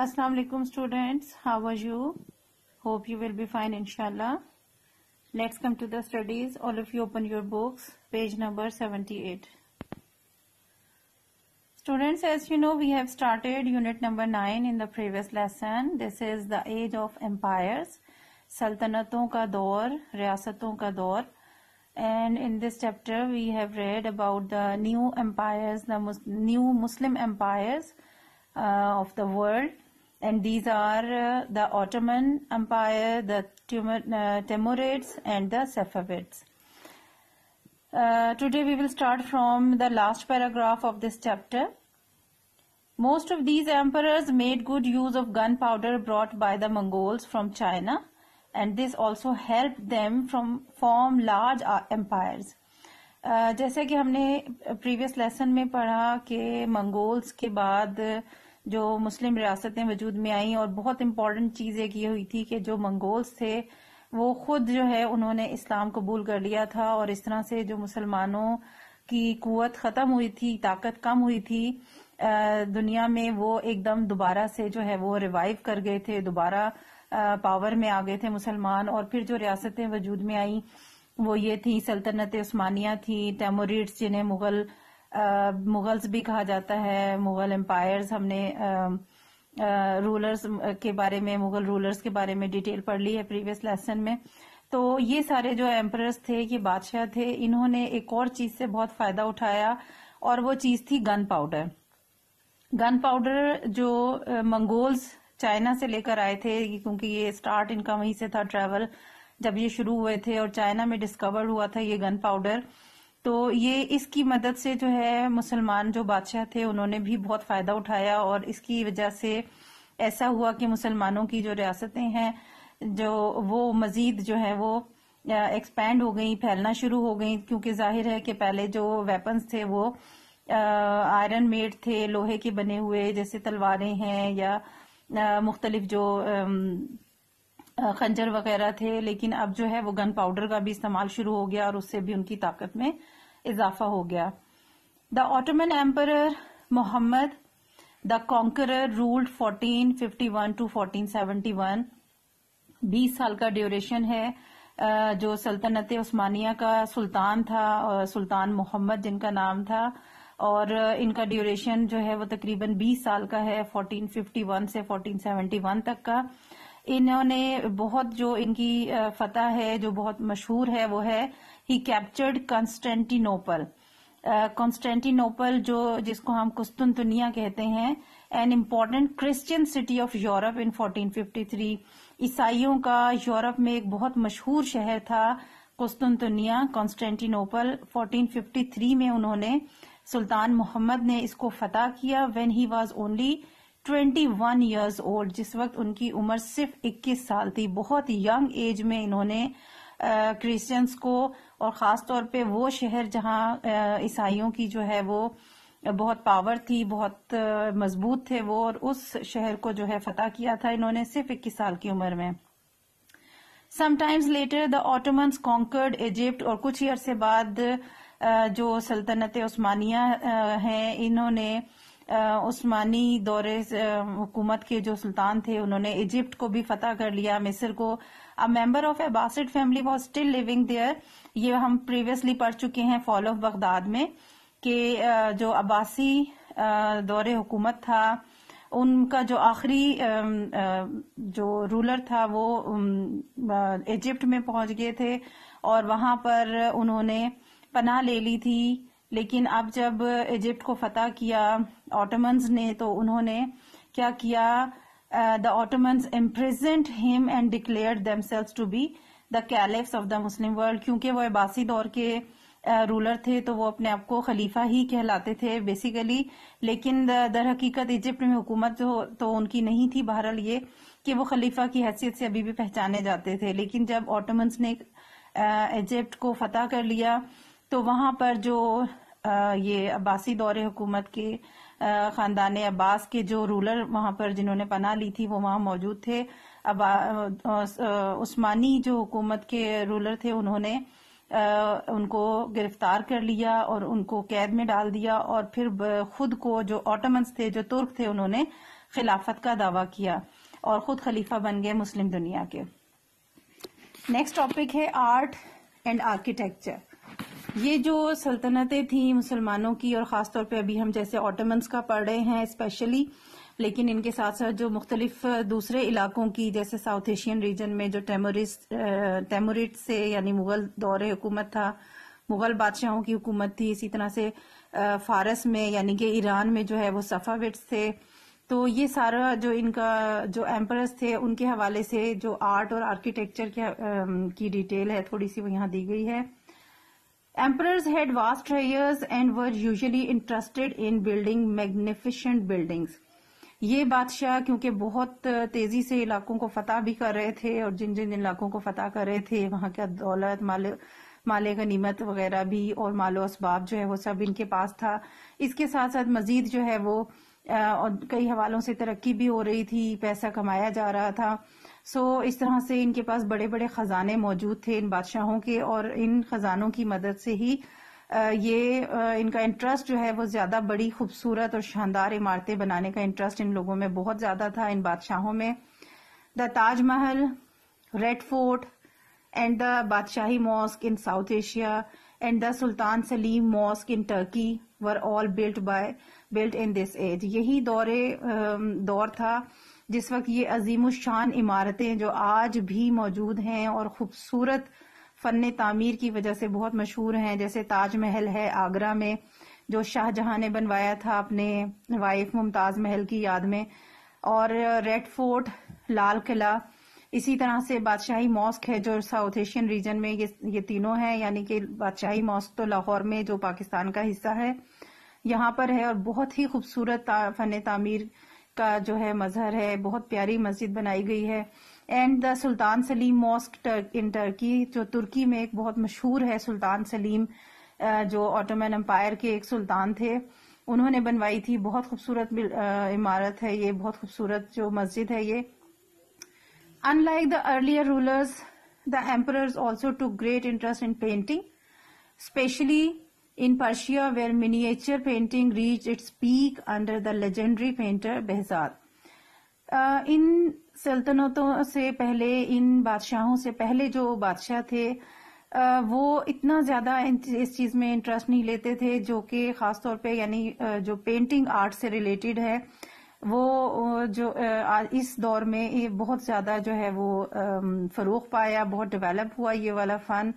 Assalamu alaikum students. How are you? Hope you will be fine inshallah. Let's come to the studies. All of you open your books. Page number 78 students as you know we have started unit number 9 in the previous lesson. This is the age of empires Sultanaton ka daur riyasaton ka daur and in this chapter we have read about the new empires the new muslim empires uh, of the world and these are uh, the Ottoman Empire, the uh, Timurids, and the Safavids. Uh, today we will start from the last paragraph of this chapter. Most of these emperors made good use of gunpowder brought by the Mongols from China, and this also helped them from form large empires. जैसे कि हमने previous lesson में पढ़ा कि Mongols के बाद जो मुस्लिम रियासतें वजूद में आई और बहुत इम्पोर्टेंट चीज़ एक ये हुई थी कि जो मंगोल्स थे, वो खुद जो है उन्होंने इस्लाम कबूल कर लिया था और इस तरह से जो मुसलमानों की कुत खत्म हुई थी, ताकत कम हुई थी दुनिया में वो एकदम दोबारा से जो है वो रिवाइव कर गए थे, दोबारा पावर में आ गए थे मुसलमान और फिर जो रियासतें वजूद में आई, वो ये थी, सल्तनत उस्मानिया थी टेमोरिट्स जिन्हें मुगल मुगल्स भी कहा जाता है, मुगल एम्पायर्स हमने रूलर्स के बारे में, मुगल रूलर्स के बारे में डिटेल पढ़ ली है प्रीवियस लेसन में। तो ये सारे जो एम्परर्स थे, ये बादशाह थे, इन्होंने एक और चीज़ से बहुत फ़ायदा उठाया, और वो चीज़ थी गन पाउडर गन पाउडर जो मंगोल्स चाइना से लेकर आए थे क्योंकि ये स्टार्ट इनका वहीं से था ट्रेवल जब ये शुरू हुए थे और चाइना में डिस्कवर हुआ था ये गन पाउडर तो ये इसकी मदद से जो है मुसलमान जो बादशाह थे, उन्होंने भी बहुत फ़ायदा उठाया और इसकी वजह से ऐसा हुआ कि मुसलमानों की जो रियासतें हैं, जो वो मजीद जो है वो एक्सपैंड हो गई, फैलना शुरू हो गई, क्योंकि ज़ाहिर है कि पहले जो वेपन्स थे वो आयरन मेड थे, लोहे के बने हुए, जैसे तलवारें हैं या मुख्तलिफ़ जो खंजर वगैरह थे, लेकिन अब जो है वो गन पाउडर का भी इस्तेमाल शुरू हो गया और उससे भी उनकी ताकत में इजाफा हो गया। The Ottoman emperor Mohammed the conqueror ruled 1451 to 1471 20 साल का ड्यूरेशन है जो सल्तनत उस्मानिया का सुल्तान था सुल्तान मोहम्मद जिनका नाम था, और इनका ड्यूरेशन जो है वो तकरीबन 20 साल का है 1451 से 1471 तक का। इन्होंने बहुत जो इनकी फतह है, जो बहुत मशहूर है, वो है ही कैप्चर्ड कॉन्स्टेंटिनोपल कॉन्स्टेंटिनोपल जो, जिसको हम कुस्तुनतुनिया कहते हैं an important Christian city of Europe in 1453 ईसाइयों का यूरोप में एक बहुत मशहूर शहर था कुस्तुनतुनिया कॉन्स्टेंटिनोपल 1453 में उन्होंने सुल्तान मोहम्मद ने इसको फतह किया when he was only 21 years old जिस वक्त उनकी उम्र सिर्फ़ 21 साल थी। बहुत यंग एज में इन्होंने क्रिश्चियंस को, और ख़ास तौर पे वो शहर जहाँ ईसाइयों की जो है वो, बहुत पावर थी, बहुत मज़बूत थे वो, और उस शहर को जो है फतह किया था इन्होंने सिर्फ़ 21 साल की उम्र में। Sometimes later the Ottomans conquered Egypt और कुछ ही अरसे बाद जो सल्तनत उस्मानिया हैं, इन्होंने उस्मानी दौरे हुकूमत के जो सुल्तान थे, उन्होंने इजिप्ट को भी फतह कर लिया, मिस्र को। A member of a Abbasid family was still living there ये हम प्रीवियसली पढ़ चुके हैं फॉल ऑफ़ बगदाद में, कि जो अब्बासी दौरे हुकूमत था, उनका जो आखिरी जो रूलर था, वो इजिप्ट में पहुँच गए थे, और वहाँ पर उन्होंने पनाह ले ली थी। लेकिन अब जब इजिप्ट को फतह किया ऑटोमन्स ने तो उन्होंने क्या किया? The Ottomans imprisoned him and declared themselves to be the caliphs of the Muslim world क्योंकि वो अबासी दौर के रूलर थे तो वो अपने आप को खलीफा ही कहलाते थे बेसिकली लेकिन दर हकीकत इजिप्ट में हुकूमत तो, तो उनकी नहीं थी। बहरहाल ये कि वो खलीफा की हैसियत से अभी भी पहचाने जाते थे। लेकिन जब ऑटोमन्स ने इजिप्ट को फतह कर लिया तो वहाँ पर जो ये अब्बासी दौरे हुकूमत के खानदान अब्बास के जो रूलर वहाँ पर जिन्होंने पनाह ली थी, वो वहाँ मौजूद थे। अब उस्मानी जो हुकूमत के रूलर थे, उन्होंने उनको गिरफ़्तार कर लिया और उनको कैद में डाल दिया और फिर खुद को जो ऑटोमन्स थे, जो तुर्क थे, उन्होंने खिलाफत का दावा किया और खुद खलीफा बन गए मुस्लिम दुनिया के। नेक्स्ट टॉपिक है आर्ट एंड आर्किटेक्चर। ये जो सल्तनतें थी मुसलमानों की और ख़ासतौर पे अभी हम जैसे ऑटोमन्स का पढ़ रहे हैं स्पेशली लेकिन इनके साथ साथ जो मुख्तलिफ़ दूसरे इलाकों की, जैसे साउथ एशियन रीजन में जो टेमोरिस्ट टेमोरिट से, यानी मुगल दौर हुकूमत था, मुगल बादशाहों की हुकूमत थी, इसी तरह से फारस में, यानी कि ईरान में जो है वो सफ़ाविट्स थे। तो ये सारा जो इनका, जो एम्परस थे, उनके हवाले से जो आर्ट और आर्किटेक्चर की डिटेल है, थोड़ी सी वो यहाँ दी गई है। Emperors had vast treasures and were usually interested in building magnificent buildings ये बादशाह, क्योंकि बहुत तेज़ी से इलाकों को फतह भी कर रहे थे और जिन जिन इलाकों को फतह कर रहे थे, वहाँ का दौलत, माले माले गनीमत वगैरह भी और मालो इसबाब जो है वो सब इनके पास था। इसके साथ साथ मजीद जो है वो और कई हवालों से तरक्की भी हो रही थी, पैसा कमाया जा रहा था। सो इस तरह से इनके पास बड़े बड़े खजाने मौजूद थे इन बादशाहों के और इन खजानों की मदद से ही ये इनका इंटरेस्ट जो है वो ज़्यादा बड़ी, खूबसूरत और शानदार इमारतें बनाने का इंटरेस्ट इन लोगों में बहुत ज़्यादा था इन बादशाहों में। The Taj Mahal red fort and the Badshahi mosque in South Asia and the Sultan Selim mask in Turkey were all built by built in this age यही दौरे दौर था जिस वक्त ये अजीम शान इमारतें जो आज भी मौजूद हैं और खूबसूरत फन तामीर की वजह से बहुत मशहूर हैं, जैसे ताजमहल है आगरा में, जो शाहजहां ने बनवाया था अपने वाइफ मुमताज़ महल की याद में, और रेड फोर्ट, लाल किला, इसी तरह से बादशाही मॉस्क है जो साउथ एशियन रीजन में ये ये तीनों हैं, यानी कि बादशाही मॉस्क तो लाहौर में, जो पाकिस्तान का हिस्सा है, यहाँ पर है और बहुत ही खूबसूरत फन तामीर का जो है मजहर है, बहुत प्यारी मस्जिद बनाई गई है। And the Sultan Selim Mosque in Turkey जो तुर्की में एक बहुत मशहूर है सुल्तान सलीम जो ऑटोमन एम्पायर के एक सुल्तान थे। उन्होंने बनवाई थी बहुत खूबसूरत इमारत है ये, बहुत खूबसूरत जो मस्जिद है ये। Unlike the earlier rulers the emperor also took great interest in painting specially in Persia where miniature painting reached its peak under the legendary painter Behzad. Uh, इन सल्तनतों से पहले इन बादशाहों से पहले जो बादशाह थे uh, वो इतना ज़्यादा इस चीज़ में इंटरेस्ट नहीं लेते थे जो कि खास तौर पे यानी uh, जो पेंटिंग आर्ट से रिलेटेड है वो जो इस दौर में ये बहुत ज़्यादा जो है वो फरोख पाया बहुत डेवलप हुआ ये वाला फन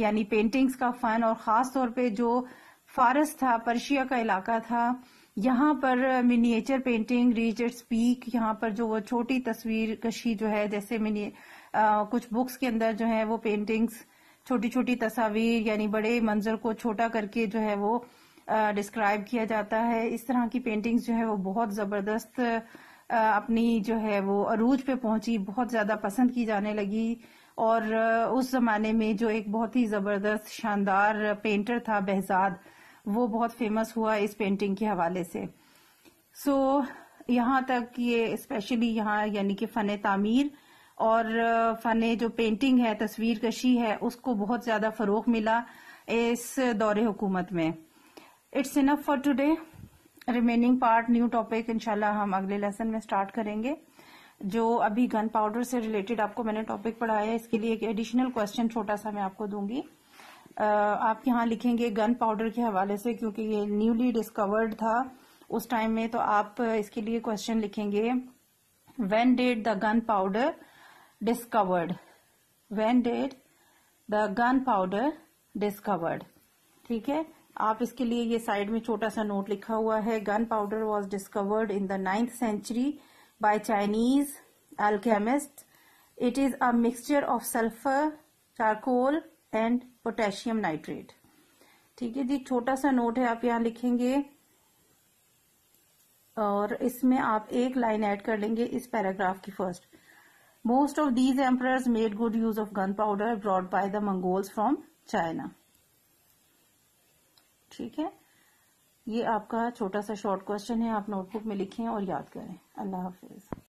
यानी पेंटिंग्स का फन और खास तौर पे जो फारस था, पर्शिया का इलाका था, यहाँ पर miniature painting reach its peak यहाँ पर जो वो छोटी तस्वीर कशी जो है, जैसे मिनी कुछ बुक्स के अंदर जो है वो पेंटिंग्स छोटी छोटी तस्वीर, यानी बड़े मंजर को छोटा करके जो है वो डिस्क्राइब किया जाता है। इस तरह की पेंटिंग्स जो है वो बहुत ज़बरदस्त अपनी जो है वो अरूज पे पहुँची, बहुत ज़्यादा पसंद की जाने लगी। और उस जमाने में जो एक बहुत ही ज़बरदस्त शानदार पेंटर था बहजाद वो बहुत फ़ेमस हुआ इस पेंटिंग के हवाले से। सो so, यहाँ तक ये स्पेशली यहाँ यानी कि फन तामीर और फन जो पेंटिंग है तस्वीर कशी है उसको बहुत ज़्यादा फरोख मिला इस दौरे हुकूमत में। It's enough for today remaining part new topic इंशाल्लाह हम अगले लेसन में स्टार्ट करेंगे। जो अभी गन पाउडर से रिलेटेड आपको मैंने टॉपिक पढ़ाया है, इसके लिए एक एडिशनल क्वेश्चन छोटा सा मैं आपको दूँगी। आप यहाँ लिखेंगे गन पाउडर के हवाले से, क्योंकि ये न्यूली डिस्कवर्ड था उस टाइम में तो आप इसके लिए क्वेश्चन लिखेंगे when did the gunpowder discovered when did the gunpowder discovered ठीक है? आप इसके लिए ये साइड में छोटा सा नोट लिखा हुआ है gunpowder was discovered in the ninth century by Chinese alchemists. It is a mixture of sulfur, charcoal and potassium nitrate. ठीक है जी छोटा सा नोट है आप यहाँ लिखेंगे और इसमें आप एक लाइन ऐड कर लेंगे इस पैराग्राफ की first most of these emperor made good use of gunpowder brought by the Mongols from China ठीक है ये आपका छोटा सा शॉर्ट क्वेश्चन है, आप नोटबुक में लिखें और याद करें। अल्लाह हाफिज।